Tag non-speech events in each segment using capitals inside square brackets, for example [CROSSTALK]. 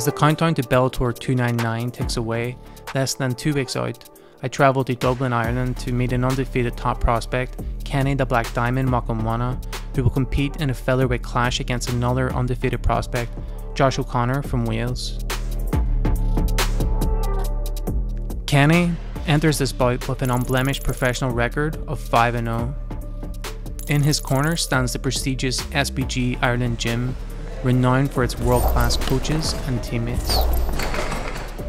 As the countdown to Bellator 299 ticks away, less than two weeks out, I travel to Dublin, Ireland to meet an undefeated top prospect, Kenny the Black Diamond Mokhonoana, who will compete in a featherweight clash against another undefeated prospect, Josh O'Connor from Wales. Kenny enters this bout with an unblemished professional record of 5 0. In his corner stands the prestigious SBG Ireland gym, renowned for its world class coaches and teammates.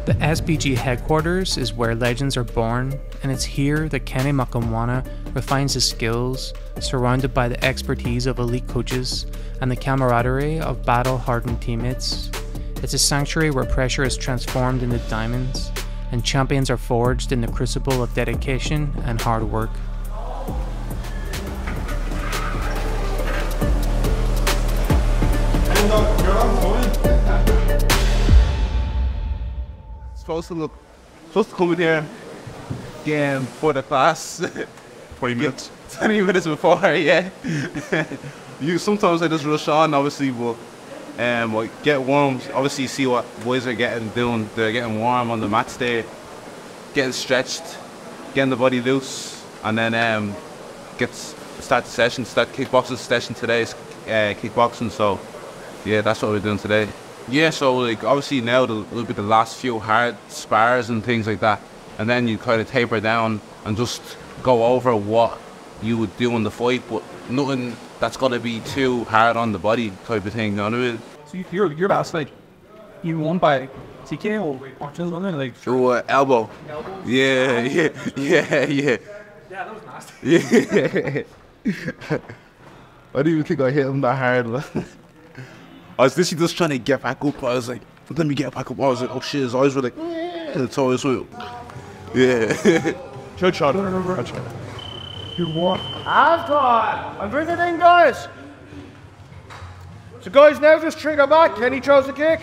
The SBG headquarters is where legends are born, and it's here that Kenny Mokhonoana refines his skills, surrounded by the expertise of elite coaches and the camaraderie of battle hardened teammates. It's a sanctuary where pressure is transformed into diamonds, and champions are forged in the crucible of dedication and hard work. Supposed to look supposed to come in here again for the class. [LAUGHS] 20 minutes. [LAUGHS] 20 minutes before [LAUGHS] yeah. You sometimes I just rush on obviously but um like get warm. Obviously see what boys are getting doing. They're getting warm on the mats there getting stretched getting the body loose and then um get start the session start kickboxing session today. Is uh, kickboxing so yeah that's what we're doing today yeah, so like obviously now the little bit the last few hard spars and things like that, and then you kind of taper down and just go over what you would do in the fight, but nothing that's gonna be too hard on the body type of thing. You know what I mean? So you- you're you're about like you won by TK or punches, wasn't? Like Through uh, elbow. Yeah, yeah, yeah, yeah. yeah, that was nasty. [LAUGHS] Yeah. [LAUGHS] I didn't even think I hit him that hard. [LAUGHS] I was literally just trying to get back up. I was like, let me get back up. I was like, oh shit, his eyes were like, yeah. So I was like, yeah. Good shot. Good shot. You won. Half time. I'm bringing in guys. So, guys, now just trigger back. Kenny chose a kick.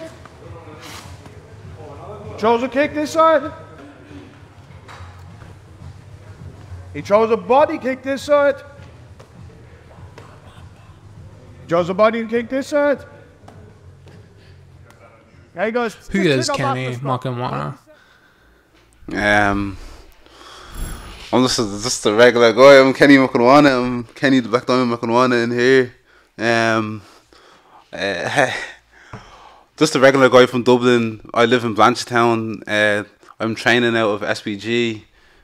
Chose a kick this side. He chose a body kick this side. Chose a body kick this side. Hey guys. Who just is trigger back Kenny this one. Mokhonoana? Um, I'm just a, just a regular guy. I'm Kenny Mokhonoana. I'm Kenny the Black Diamond Mokhonoana in here. Um, uh, [LAUGHS] just a regular guy from Dublin. I live in Blanchardstown. Uh, I'm training out of SBG.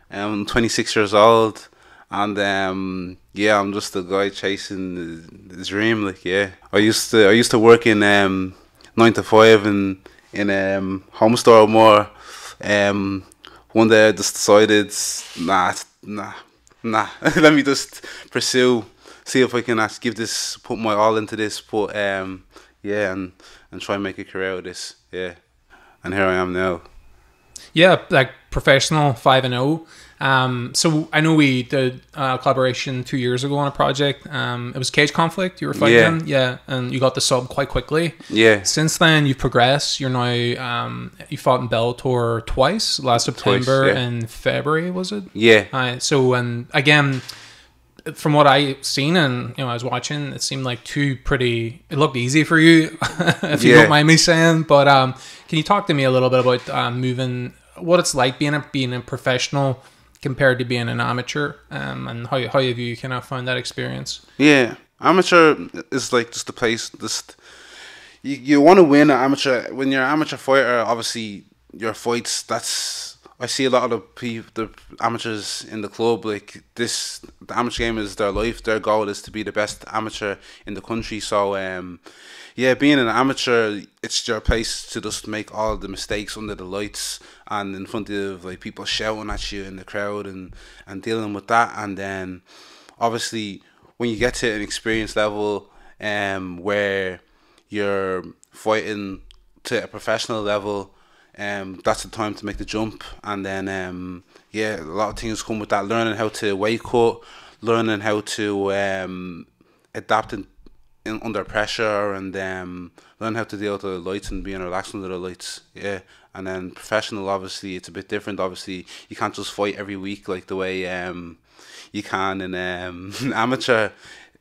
I'm 26 years old, and um, yeah, I'm just a guy chasing the, the dream. Like yeah, I used to I used to work in um, nine to five in in um, home store or more. Um, one day I just decided, nah, nah, nah. [LAUGHS] Let me just pursue, see if I can actually give this, put my all into this. But um, yeah, and and try and make a career out of this. Yeah, and here I am now. Yeah, like professional five and zero. Um, so I know we did a collaboration two years ago on a project. Um, it was Cage Conflict. You were fighting, yeah, and you got the sub quite quickly. Yeah, Since then, you've progressed. You're now um, you fought in Bellator twice. Last September yeah. and February was it? yeah, Uh, so and again, from what I've seen and you know I was watching, it seemed like two pretty. It looked easy for you, [LAUGHS] if you Yeah. don't mind me saying. But um, can you talk to me a little bit about um, moving? What it's like being a being a professional compared to being an amateur, um, and how how have you kind of found that experience? yeah. Amateur is like just a place. Just you, you want to win an amateur when you're an amateur fighter. Obviously, your fights. That's I see a lot of the people, the amateurs in the club. Like this, the amateur game is their life. Their goal is to be the best amateur in the country. So, um, yeah, being an amateur, it's your place to just make all the mistakes under the lights and in front of like people shouting at you in the crowd and and dealing with that. And then, obviously, when you get to an experience level, um, where you're fighting to a professional level, um, that's the time to make the jump. And then, um, yeah, a lot of things come with that. Learning how to weight cut, learning how to um, adapt in, in under pressure, and um, learn how to deal with the lights and being relaxed under the lights. Yeah. And then professional, obviously, it's a bit different. Obviously, you can't just fight every week like the way um, you can in um, [LAUGHS] amateur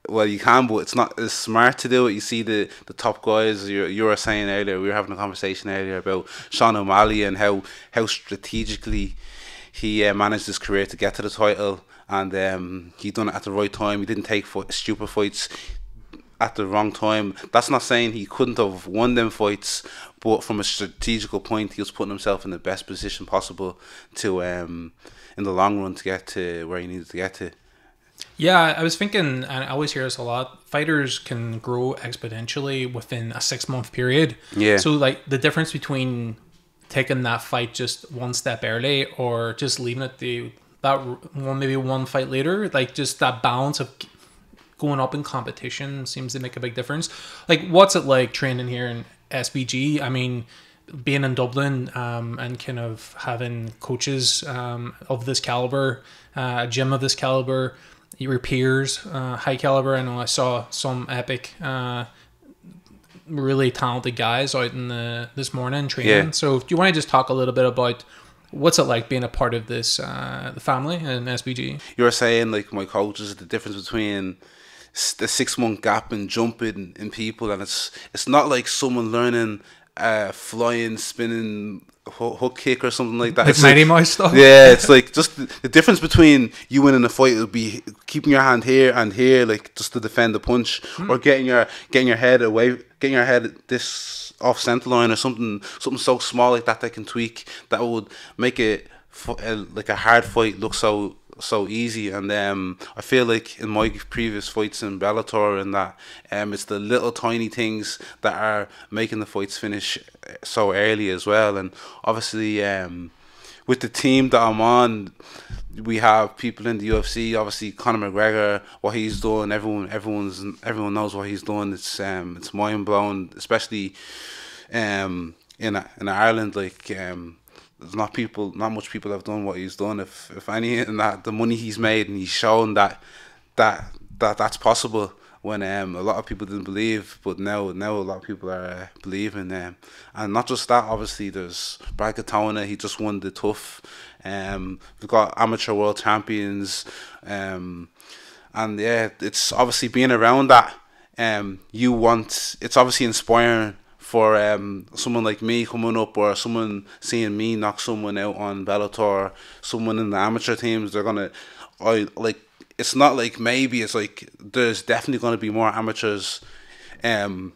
well, you can, but it's not as smart to do it. You see the, the top guys. You you were saying earlier. We were having a conversation earlier about Sean O'Malley and how how strategically he uh, managed his career to get to the title, and um, he done it at the right time. He didn't take fo- stupid fights at the wrong time. That's not saying he couldn't have won them fights, but from a strategical point, he was putting himself in the best position possible to, um, in the long run, to get to where he needed to get to. Yeah, I was thinking, and I always hear this a lot. Fighters can grow exponentially within a six month period. Yeah. So, like the difference between taking that fight just one step early or just leaving it the that one maybe one fight later, like just that balance of going up in competition seems to make a big difference. Like, what's it like training here in SBG? I mean, being in Dublin um, and kind of having coaches um, of this caliber, uh, a gym of this caliber, your peers, uh, high caliber. I know I saw some epic, uh, really talented guys out in the this morning training. Yeah. So, do you want to just talk a little bit about what's it like being a part of this uh, the family and SBG? You were saying like my coaches, the difference between the six month gap and jumping in people, and it's it's not like someone learning uh, flying, spinning hook, hook kick or something like that. Like It's Mighty Mouse stuff. [LAUGHS] Yeah, it's like just the, the difference between you winning a fight would be keeping your hand here and here, like just to defend the punch, or getting your getting your head away, getting your head this off center line or something, something so small like that that can tweak that would make it uh, like a hard fight look so so easy. And um, I feel like in my previous fights in Bellator and that, um, it's the little tiny things that are making the fights finish uh, so early as well. And obviously, um, with the team that I'm on, we have people in the UFC. Obviously, Conor McGregor, what he's doing, everyone, everyone's, everyone knows what he's doing. It's um, it's mind blowing, especially um, in in Ireland. Like um, there's not people, not much people have done what he's done. If if any, and that the money he's made, and he's shown that that that that's possible. When um, a lot of people didn't believe, but now now a lot of people are uh, believing. Um, and not just that, obviously there's Brad Katona. He just won the TUF. Um, we've got amateur world champions. Um, and yeah, it's obviously being around that. Um, you want it's obviously inspiring for um someone like me coming up or someone seeing me knock someone out on Bellator, someone in the amateur teams. They're gonna, I like. It's not like maybe it's like there's definitely gonna be more amateurs, um,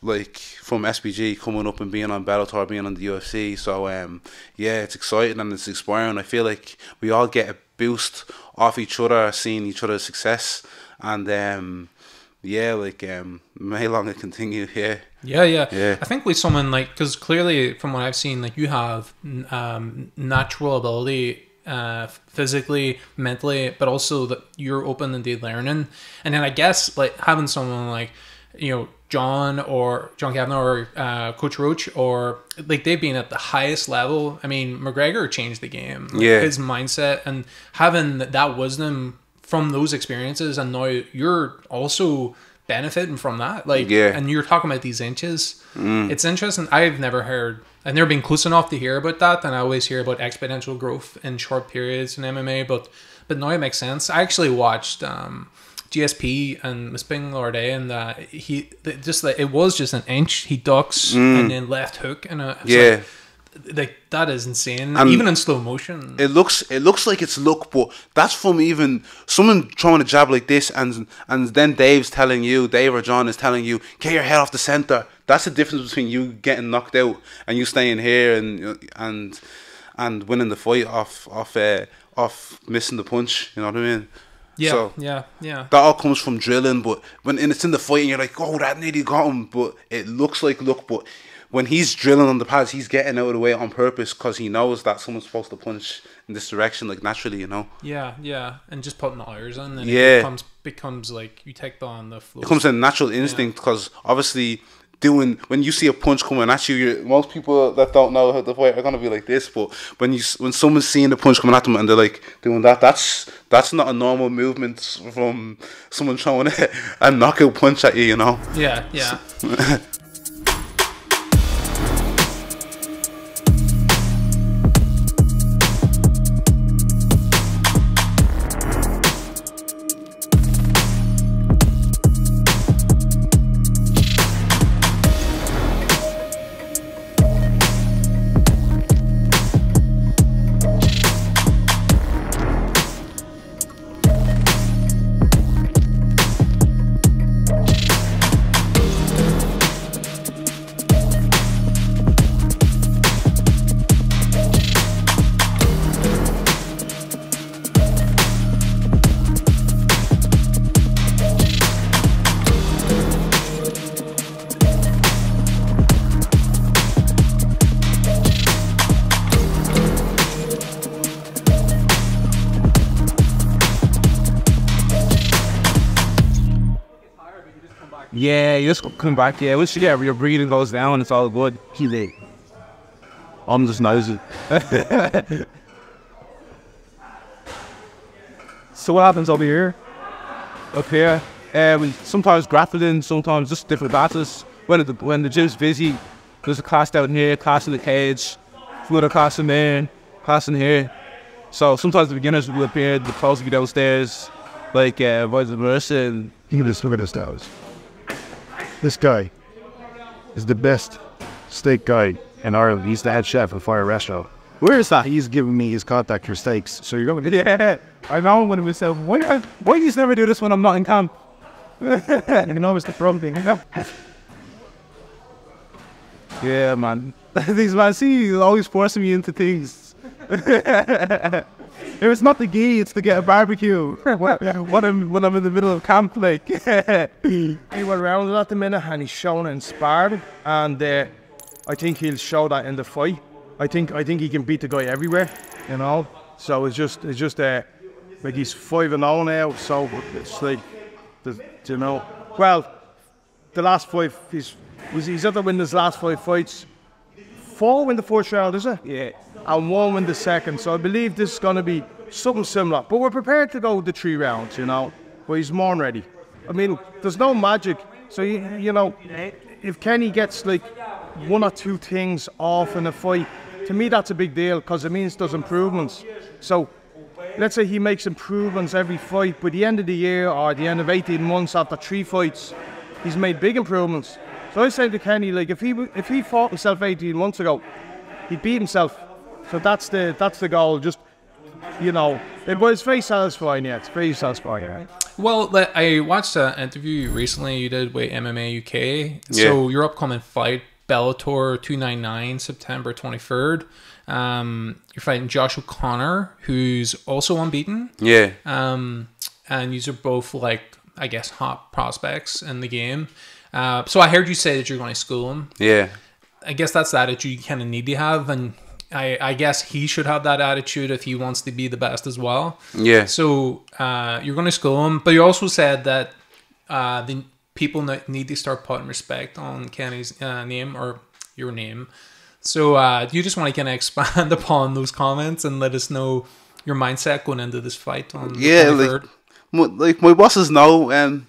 like from SBG coming up and being on Bellator, being on the UFC. So um, yeah, it's exciting and it's inspiring. I feel like we all get a boost off each other, seeing each other's success, and um, yeah, like um, [LAUGHS] may longer continue. Yeah, Yeah, yeah, Yeah. I think with someone like because clearly from what I've seen, like you have um, natural ability, uh, physically, mentally, but also that you're open and learning. And then I guess like having someone like you know John or John Kavanagh or uh, Coach Roche or like they've been at the highest level. I mean, McGregor changed the game. Like, Yeah. his mindset and having that wisdom from those experiences, and now you're also benefiting from that. Like, Yeah. and you're talking about these inches. It's interesting. I've never heard. I've never been close enough to hear about that, and I always hear about exponential growth in short periods in MMA. But but now it makes sense. I actually watched um, GSP and Bisping Lorde, and uh, he just like it was just an inch. He ducks and then left hook, and yeah. like, like that is insane. And- Even in slow motion. It looks it looks like it's luck, but that's from even someone throwing a jab like this, and and then Dave's telling you, Dave or John is telling you, get your head off the center. That's the difference between you getting knocked out and you staying here and and and winning the fight off off uh, off missing the punch. You know what I mean? yeah, So yeah, yeah. that all comes from drilling, but when and it's in the fight and you're like, oh, that nearly got him, but it looks like look, but. When he's drilling on the pads, he's getting out of the way on purpose because he knows that someone's supposed to punch in this direction, like naturally, you know. Yeah, yeah, and just putting the hours in, and Yeah. it becomes becomes like you take the on the flow. it comes a natural instinct because obviously doing when you see a punch coming at you, you're, most people that don't know how to fight are gonna be like this. But when you when someone's seeing the punch coming at them and they're like doing that, that's that's not a normal movement from someone throwing a, a knockout punch at you. You know. Yeah, yeah. [LAUGHS] [LAUGHS] Yeah, you just come back. Yeah, once you get your breathing goes down, it's all good. Easy. I'm just nosy. [LAUGHS] So what happens over here? Up here, um, sometimes grappling, sometimes just different battles. When the when the gym's busy, there's a class down here, class in the cage, another class in there, class in here. So sometimes the beginners will appear, the pros will be downstairs, like uh, vice versa. And You can just look at this house. This guy is the best steak guy in Ireland. He's the head chef at Fire Restaurant. Where is that? He's giving me his contact for steaks. So you're going to yeah, I know when it was uh, why why do you never do this when I'm not in camp? [LAUGHS] You know, it's the problem thing. You know? Yeah, man. [LAUGHS] These man, see, he's always forcing me into things. [LAUGHS] if it's not the gi, it's to get a barbecue. [LAUGHS] when I'm when I'm in the middle of camp, like. [LAUGHS] He went around it at the minute and he's shown inspired, and uh, I think he'll show that in the fight. I think I think he can beat the guy everywhere, you know. So it's just it's just uh, like he's five and zero now. So it's like, the, you know, well, the last five he's was he's had to win his last five fights. Four win the first round, is it? yeah. And one win the second. So I believe this is going to be something similar. But we're prepared to go the three rounds, you know. But he's more ready. I mean, there's no magic. So, you, you know, if Kenny gets like one or two things off in a fight, to me that's a big deal because it means there's improvements. So let's say he makes improvements every fight. By the end of the year or the end of 18 months after three fights, he's made big improvements. So I say to Kenny, like if he if he fought himself 18 months ago, he'd beat himself. So that's the that's the goal. Just you know, it was very satisfying. Yeah, it's very satisfying. Yeah. Well, I watched an interview recently you did with MMA UK. Yeah. So your upcoming fight, Bellator 299, September 23rd. Um, you're fighting Josh O'Connor, who's also unbeaten. Yeah. Um, and these are both like I guess hot prospects in the game. Uh, so I heard you say that you're going to school him. Yeah. I guess that's the attitude you kind of need to have, and I, I guess he should have that attitude if he wants to be the best as well. Yeah. So uh, you're going to school him, but you also said that uh, the people need to start putting respect on Kenny's uh, name or your name. So uh, you just want to kind of [LAUGHS] expand upon those comments and let us know your mindset going into this fight on Yeah, 23rd? like, my, like my bosses know, and.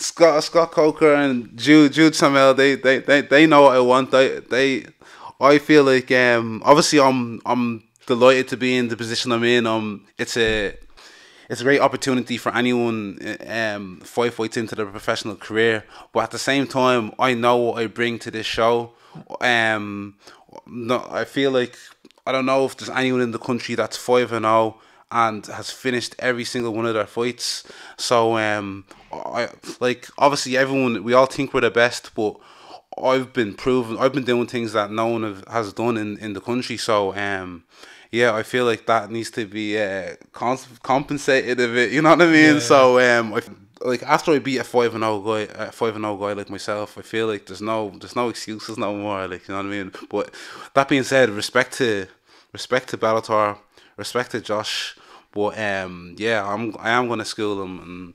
Scott Scott Coker and Jude Jude Samuel, they they, they, they know what I want. They they I feel like um obviously I'm I'm delighted to be in the position I'm in. Um, it's a it's a great opportunity for anyone um five fights into their professional career. But at the same time, I know what I bring to this show. Um, no, I feel like I don't know if there's anyone in the country that's five and zero and has finished every single one of their fights. So um, I like obviously everyone we all think we're the best, but I've been proven I've been doing things that no one have, has done in, in the country. So um, yeah, I feel like that needs to be uh, cons- compensated a bit. You know what I mean? So um, I, like after I beat a five and zero guy, a five and zero guy like myself, I feel like there's no there's no excuses no more. Like you know what I mean? But that being said, respect to respect to Bellator, respect to Josh. But um, yeah, I'm I am gonna school him and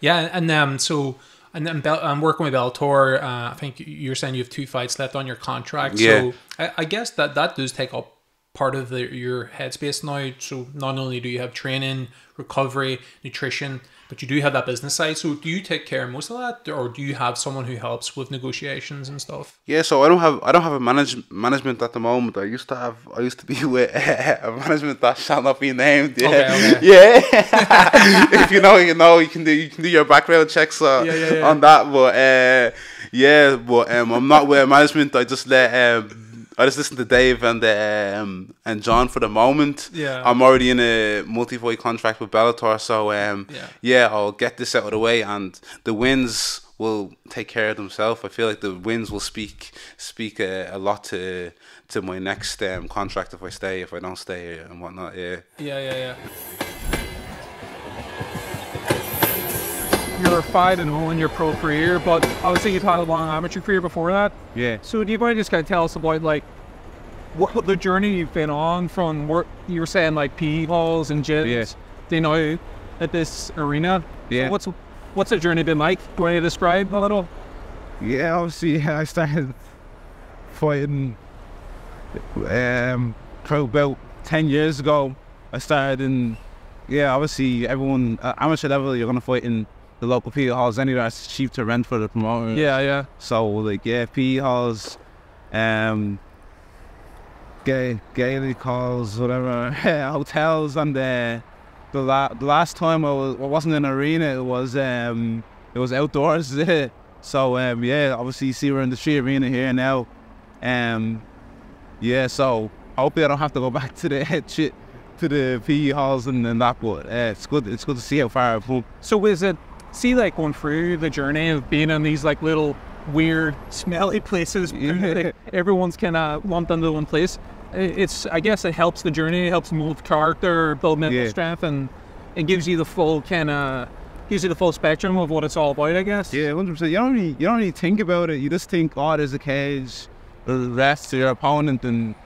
Yeah, and um, so and then Bel- I'm working with Bellator. Uh, I think you're saying you have two fights left on your contract. Yeah. So I, I guess that that does take up part of the, your headspace now. So not only do you have training, recovery, nutrition, but you do have that business side. So do you take care of most of that, or do you have someone who helps with negotiations and stuff? Yeah, so I don't have I don't have a manage, management at the moment. I used to have I used to be [LAUGHS] with a management that shall not be named. Yeah, Okay, okay. [LAUGHS] yeah. [LAUGHS] if you know, you know. You can do you can do your background checks uh, Yeah, yeah, yeah. on that. But uh, yeah, but um, I'm not with management. I just let um, I just listen to Dave and um, and John for the moment. Yeah. I'm already in a multi-fight contract with Bellator, so um, Yeah. yeah, I'll get this out of the way, and the wins will take care of themselves. I feel like the wins will speak speak a, a lot to to my next um, contract if I stay, if I don't stay, and whatnot. Yeah, Yeah, yeah, yeah. You're five and zero in your pro career, but obviously you've had a long amateur career before that. Yeah. So do you mind just kind of tell us about like what the journey you've been on from what You were saying like PE halls and gyms. Yeah. You know, at this arena. Yeah. So what's what's the journey been like? Do you want to describe a little? Yeah, obviously [LAUGHS] I started fighting um for about ten years ago. I started in yeah, obviously everyone at amateur level you're gonna fight in the local PE halls anyway that's cheap to rent for the promoter. Yeah, yeah. So like yeah, PE halls, um gay gaelic halls, whatever, [LAUGHS] hotels and uh, the la- the last time I was I wasn't in an arena, it was um it was outdoors. [LAUGHS] so um yeah, obviously you see we're in the 3Arena here now. Um yeah, so hopefully I don't have to go [LAUGHS] back to the head shit to the PE halls and, and that but uh, it's good it's good to see how far I've come. So is it see like going through the journey of being in these like little weird smelly places [LAUGHS] like, everyone's kind of lumped into one place it's i guess it helps the journey it helps move character build mental Yeah. strength and it gives you the full kind of gives you the full spectrum of what it's all about i guess Yeah, hundred percent. You don't really, you don't really think about it. You just think, oh, there's a cage, there's a rest to your opponent, and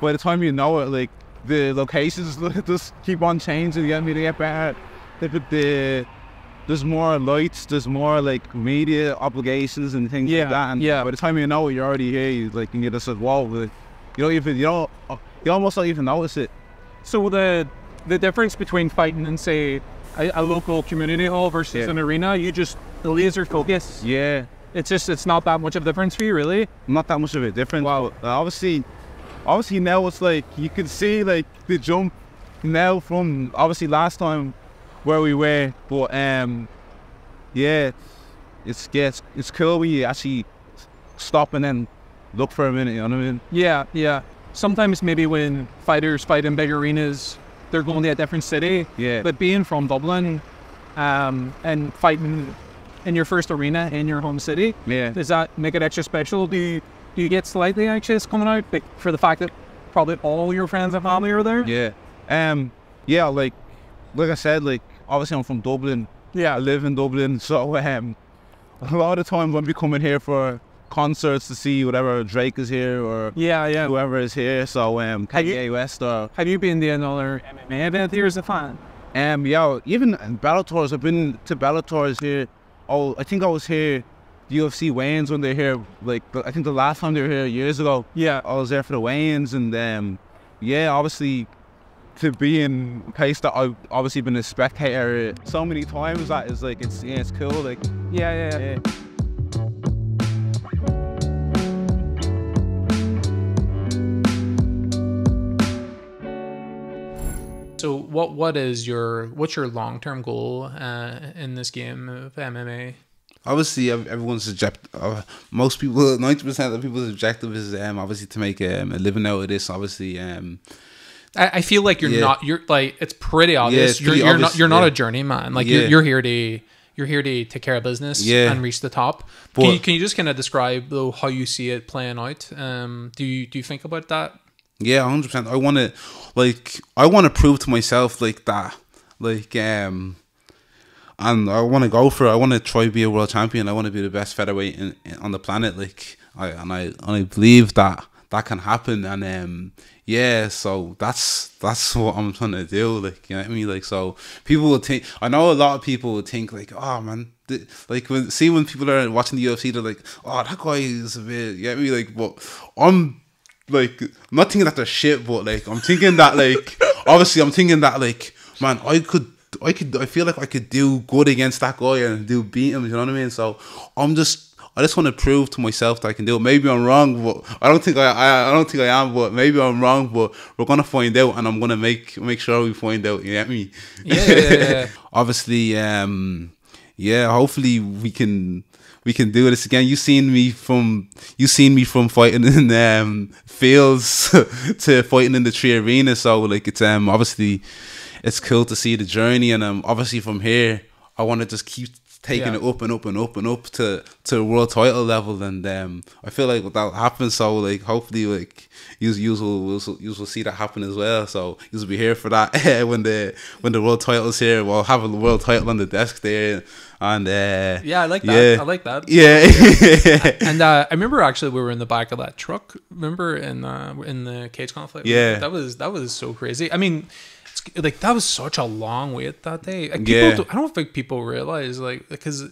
by the time you know it, like the locations [LAUGHS] just keep on changing. You get me? They get better. The, the, there's more lights. There's more like media obligations and things Yeah, like that. And yeah. by the time you know it, you're already here. You like, you just like, whoa, like, you don't even, you don't, you almost don't even notice it. so the the difference between fighting in say a, a local community hall versus Yeah. an arena you just the laser focus Yeah. it's just it's not that much of a difference for you really not that much of a difference. Wow. But uh, obviously, obviously now it's like you can see like the jump now from obviously last time where we were, but um, yeah, it's yeah, it's, it's cool when you actually stop and then look for a minute. You know what I mean? Yeah, yeah. Sometimes maybe when fighters fight in big arenas, they're going to a different city. Yeah. But being from Dublin, um, and fighting in your first arena in your home city, Yeah. does that make it extra special? Do you do you get slightly anxious coming out like, for the fact that probably all your friends and family are there? Yeah. Um. Yeah. Like, like I said, like obviously I'm from Dublin. Yeah. I live in Dublin, so um, a lot of times when we coming here for concerts to see whatever Drake is here or Yeah, yeah. whoever is here. So um, Have you- Kanye West or Have you been to another MMA event here as a fan? um, yeah, even in Bellator's. I've been to Bellator's here. Oh, I think I was here. The UFC weigh-ins when they're here. Like I think the last time they were here years ago. Yeah. I was there for the weigh-ins, and um, yeah, obviously to be in a place that I've obviously been a spectator so many times that is like it's yeah, it's cool. Like Yeah, yeah, yeah. yeah. So what what is your what's your long term goal uh, in this game of MMA? Obviously, everyone's object. Uh, most people, ninety percent of people's objective is um, obviously to make um, a living out of this. Obviously, um, I, I feel like you're Yeah. not you're like it's pretty obvious you're, pretty you're not you're not yeah. a journeyman like Yeah. you're, you're here to you're here to take care of business Yeah. and reach the top. But- can, you, can you just kind of describe though how you see it playing out? Um, do you do you think about that? Yeah, hundred percent. I want to, like, I want to prove to myself like that, like, um, and I want to go for. it. I want to try to be a world champion. I want to be the best featherweight in, in, on the planet. Like, I and I and I believe that that can happen. And um, yeah, so that's that's [LAUGHS] what I'm trying to do. Like, you know what I mean? Like, so people will think. I know a lot of people will think like, oh man. th- Like when see when people are watching the UFC, they're like, "Oh, that guy is a bit." You know I mean? Like, but I'm like I'm not thinking that they're shit, but like I'm thinking that like [LAUGHS] obviously I'm thinking that like man I could I could I feel like I could do good against that guy and do beat him. You know what I mean? So I'm just I just want to prove to myself that I can do it. Maybe I'm wrong, but I don't think I, I I don't think I am. But maybe I'm wrong. But we're gonna find out, and I'm gonna make make sure we find out. You get me? Yeah, yeah, yeah. [LAUGHS] Obviously, um, yeah. Hopefully we can we can do this again. You seen me from you seen me from fighting in um fields [LAUGHS] to fighting in the 3Arena. So like it's um obviously it's cool to see the journey, and um obviously from here I want to just keep taking Yeah. it up and up and up and up to to world title level, and um I feel like that'll happen. So like hopefully like you you will you will see that happen as well. So you'll be here for that [LAUGHS] when the when the world title's here. We'll have a world title on the desk there, and uh, Yeah, I like that. Yeah. I like that. yeah. [LAUGHS] And uh, I remember actually we were in the back of that truck. Remember in uh, in the cage conflict? Yeah. that was that was so crazy. I mean, like that was such a long wait that day. Like, people Yeah. do- I don't think people realize like because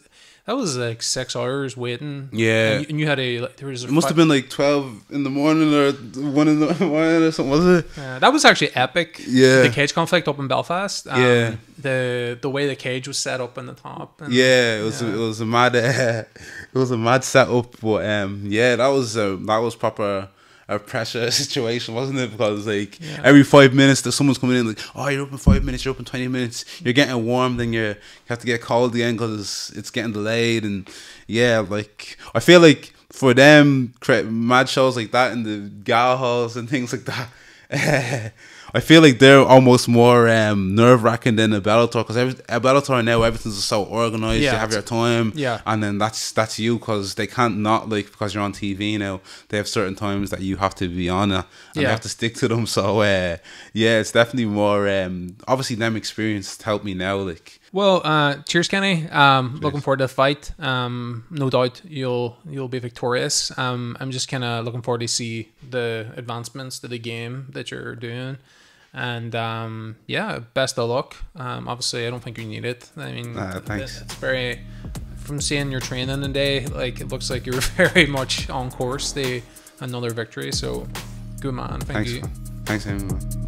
that was like six hours waiting. Yeah. and you, and you had a like, there was a It must have been like twelve in the morning or one in the [LAUGHS] morning or something, was it? Uh, that was actually epic. Yeah. the cage conflict up in Belfast. Um, Yeah. the the way the cage was set up in the top. And, Yeah, it was it was a mad uh, [LAUGHS] it was a mad setup, but um yeah, that was uh, that was proper a pressure [LAUGHS] situation, wasn't it? Because like Yeah. every five minutes, there's someone's coming in like, oh, you're open five minutes, you're open twenty minutes, you're getting warm, then you're, you have to get cold again because it's getting delayed, and yeah, like I feel like for them, cre- mad shows like that in the gala halls and things like that. [LAUGHS] I feel like they're almost more um, nerve wracking than a Bellator because at Bellator now everything's so organized. Yeah, you have your time, yeah. and then that's that's you because they can't not like because you're on TV now. They have certain times that you have to be on it, and Yeah. you have to stick to them. [LAUGHS] So uh, yeah, it's definitely more. Um, obviously, them experience helped me now. Like Well, uh, cheers, Kenny. Um, looking forward to the fight. Um, no doubt you'll you'll be victorious. Um, I'm just kind of looking forward to see the advancements to the game that you're doing. And um, yeah, best of luck. Um, obviously, I don't think you need it. I mean, Ah, thanks. It's very from seeing your training today. Like it looks like you're [LAUGHS] very much on course to another victory. So good man. Thank thanks, you. man. thanks, everyone.